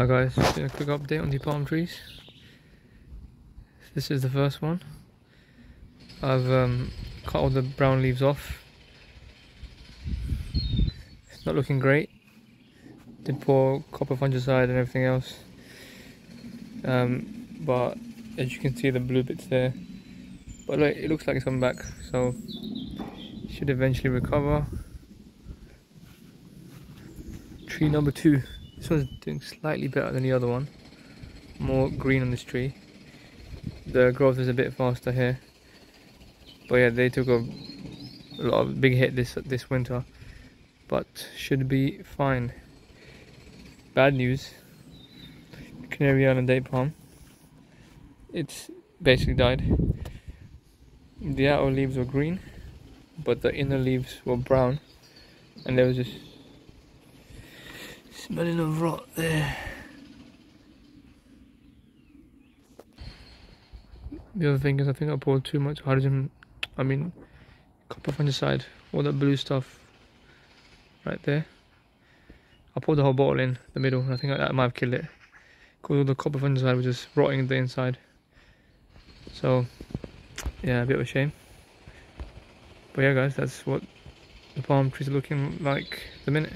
Hi guys, just a quick update on the palm trees. This is the first one. I've um, cut all the brown leaves off. It's not looking great. Did pour copper fungicide and everything else. Um, but as you can see the blue bits there. But look, it looks like it's coming back, so should eventually recover. Tree number two. This one's doing slightly better than the other one. More green on this tree. The growth is a bit faster here. But yeah, they took a, a lot of big hit this this winter. But should be fine. Bad news. Canary Island date palm. It's basically died. The outer leaves were green, but the inner leaves were brown. And there was just Smelling of rot there. The other thing is I think I poured too much hydrogen, I mean copper fungicide, all that blue stuff right there. I poured the whole bottle in the middle and I think that might have killed it. Because all the copper fungicide was just rotting the inside. So yeah, a bit of a shame. But yeah guys, that's what the palm trees are looking like the minute.